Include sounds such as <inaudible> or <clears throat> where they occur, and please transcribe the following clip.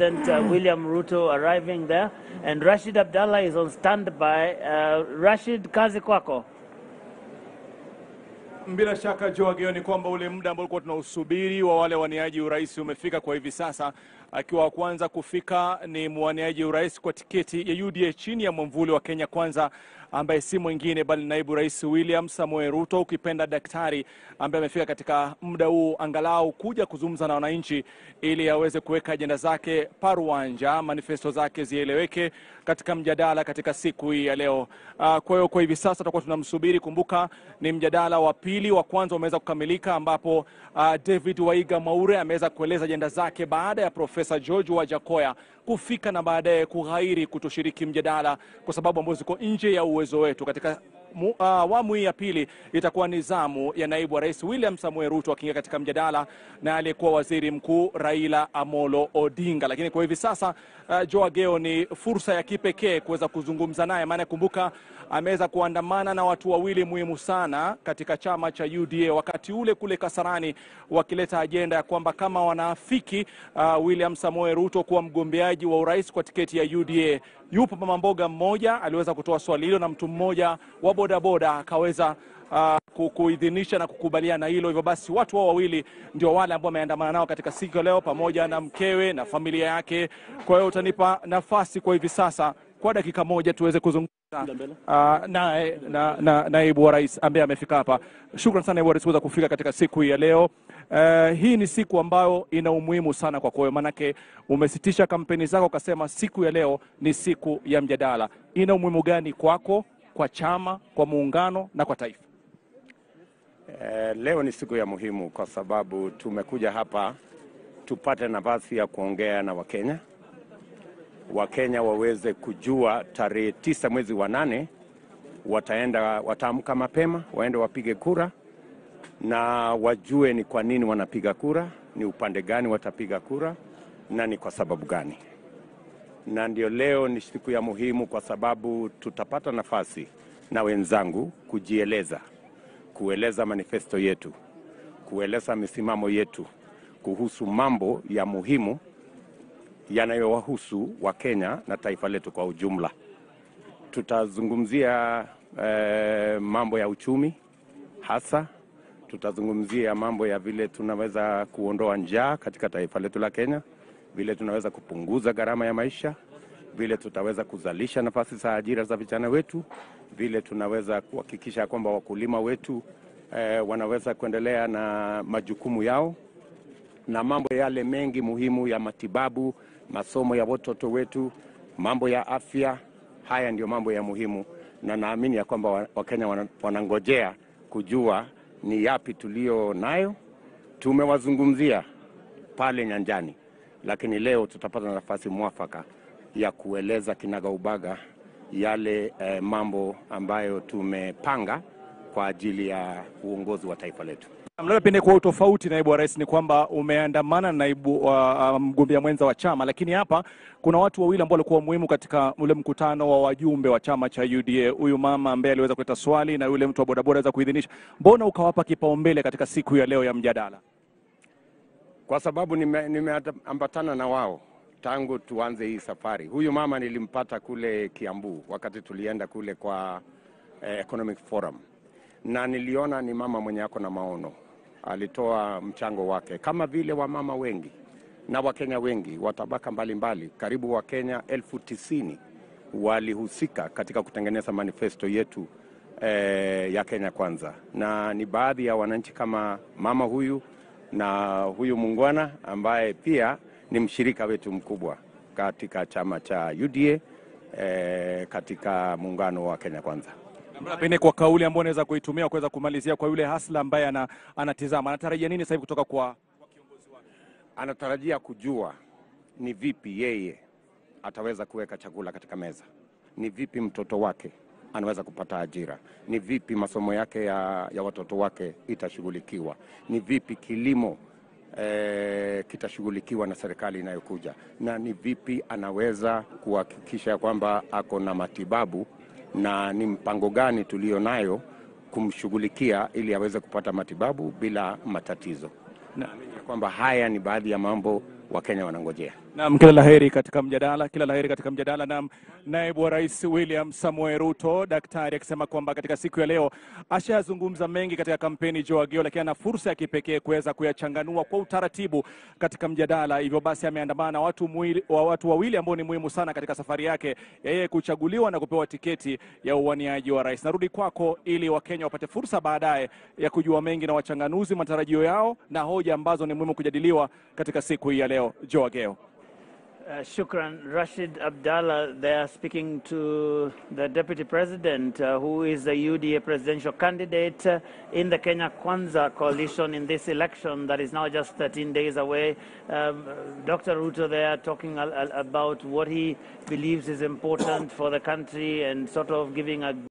President uh, <clears throat> William Ruto arriving there, and Rashid Abdallah is on standby. Uh, Rashid, kazi kwako. Bila shaka Joageo, ni kwamba ule muda ambao ulikuwa tunausubiri wa wale waniaji urais umefika kwa hivi sasa. Akiwa wa kwanza kufika ni mwaniaji urais kwa tiketi ya UDA chini ya mwamvuli wa Kenya Kwanza, ambaye si mwingine bali naibu rais William Samoei Ruto, ukipenda daktari, ambaye amefika katika muda huu angalau kuja kuzungumza na wananchi ili aweze kuweka ajenda zake paruanja, manifesto zake zieleweke katika mjadala katika siku hii ya leo. Uh, kwa hiyo kwa hivi sasa tutakuwa tunamsubiri. Kumbuka ni mjadala wa pili, wa kwanza umeweza kukamilika, ambapo uh, David Waiga Mwaure ameweza kueleza ajenda zake baada ya Profesa George Wajakoya kufika na baadaye kughairi kutoshiriki mjadala kwa sababu ambazo ziko nje ya uwezo wetu. Katika awamu hii ya pili itakuwa ni zamu ya naibu wa rais William Samoei Ruto akiingia katika mjadala na aliyekuwa waziri mkuu Raila Amolo Odinga. Lakini kwa hivi sasa uh, Joe Ageo ni fursa ya kipekee kuweza kuzungumza naye, maana kumbuka ameweza kuandamana na watu wawili muhimu sana katika chama cha UDA wakati ule kule Kasarani, wakileta ajenda ya kwamba kama wanaafiki uh, William Samoei Ruto kuwa mgombeaji wa urais kwa tiketi ya UDA. Yupo mama mboga mmoja aliweza kutoa swali hilo na mtu mmoja wa bodaboda akaweza uh, ku- kuidhinisha na kukubaliana hilo. Hivyo basi watu hao wawili ndio wale ambao wameandamana nao katika siku ya leo, pamoja na mkewe na familia yake. Kwa hiyo utanipa nafasi kwa hivi sasa kwa dakika moja tuweze kuzungumza uh, naye na, na, naibu wa rais ambaye amefika hapa. Shukran sana naibu wa rais kuweza kufika katika siku hii ya leo. Uh, hii ni siku ambayo ina umuhimu sana kwako wewe, manake umesitisha kampeni zako ukasema siku ya leo ni siku ya mjadala. Ina umuhimu gani kwako, kwa chama, kwa muungano na kwa taifa? Eh, leo ni siku ya muhimu kwa sababu tumekuja hapa tupate nafasi ya kuongea na Wakenya. Wakenya waweze kujua tarehe tisa mwezi wa nane wataenda wataamka mapema waende wapige kura na wajue ni kwa nini wanapiga kura, ni upande gani watapiga kura na ni kwa sababu gani. Na ndio leo ni siku ya muhimu kwa sababu tutapata nafasi na wenzangu kujieleza kueleza manifesto yetu, kueleza misimamo yetu kuhusu mambo ya muhimu yanayowahusu Wakenya na taifa letu kwa ujumla. Tutazungumzia eh, mambo ya uchumi hasa, tutazungumzia mambo ya vile tunaweza kuondoa njaa katika taifa letu la Kenya, vile tunaweza kupunguza gharama ya maisha, vile tutaweza kuzalisha nafasi za ajira za vijana wetu, vile tunaweza kuhakikisha kwamba wakulima wetu eh, wanaweza kuendelea na majukumu yao na mambo yale mengi muhimu ya matibabu, masomo ya watoto wetu, mambo ya afya. Haya ndio mambo ya muhimu, na naamini ya kwamba Wakenya wanangojea kujua ni yapi tulio nayo. Tumewazungumzia pale nyanjani, lakini leo tutapata nafasi mwafaka ya kueleza kinagaubaga yale eh, mambo ambayo tumepanga kwa ajili ya uongozi wa taifa letu. Labda pende kwa utofauti, naibu wa rais, ni kwamba umeandamana naibu wa uh, mgombea mwenza wa chama, lakini hapa kuna watu wawili ambao walikuwa muhimu katika ule mkutano wa wajumbe wa chama cha UDA, huyu mama ambaye aliweza kuleta swali na yule mtu wa bodaboda aweza kuidhinisha. Mbona ukawapa kipaumbele katika siku ya leo ya mjadala? Kwa sababu nimeambatana nime- na wao tangu tuanze hii safari. Huyu mama nilimpata kule Kiambu wakati tulienda kule kwa eh, Economic Forum, na niliona ni mama mwenye ako na maono. Alitoa mchango wake kama vile wamama wengi na Wakenya wengi wa tabaka mbalimbali, karibu Wakenya elfu tisini walihusika katika kutengeneza manifesto yetu eh, ya Kenya Kwanza, na ni baadhi ya wananchi kama mama huyu na huyu mungwana ambaye pia ni mshirika wetu mkubwa katika chama cha UDA e, katika muungano wa Kenya Kwanza. Pengine kwa kauli ambayo unaweza kuitumia kuweza kumalizia kwa yule hasla ambaye ana, anatizama. Anatarajia nini sasa hivi kutoka kwa Anatarajia kujua ni vipi yeye ataweza kuweka chakula katika meza, ni vipi mtoto wake anaweza kupata ajira, ni vipi masomo yake ya, ya watoto wake itashughulikiwa, ni vipi kilimo E, kitashughulikiwa na serikali inayokuja, na ni vipi anaweza kuhakikisha kwamba ako na matibabu? Na ni mpango gani tulio nayo kumshughulikia ili aweze kupata matibabu bila matatizo. Naamini kwamba haya ni baadhi ya mambo Wakenya wanangojea. Naam, kila la heri katika mjadala, kila la heri katika mjadala. Naam, naibu wa rais William Samoei Ruto, daktari, akisema kwamba katika siku ya leo ashayazungumza mengi katika kampeni Joe Ageo, lakini ana fursa ya kipekee kuweza kuyachanganua kwa utaratibu katika mjadala. Hivyo basi ameandamana na watu, mwili, wa watu wawili ambao ni muhimu sana katika safari yake ya yeye kuchaguliwa na kupewa tiketi ya uwaniaji wa rais. Narudi kwako ili Wakenya wapate fursa baadaye ya kujua mengi na wachanganuzi, matarajio yao na hoja ambazo ni muhimu kujadiliwa katika siku hii ya leo. Joe Ageo. Uh, Shukran. Rashid Abdallah, they are speaking to the Deputy President, uh, who is the UDA presidential candidate uh, in the Kenya Kwanza coalition in this election that is now just 13 days away. Um, Dr. Ruto there talking a- a- about what he believes is important for the country and sort of giving a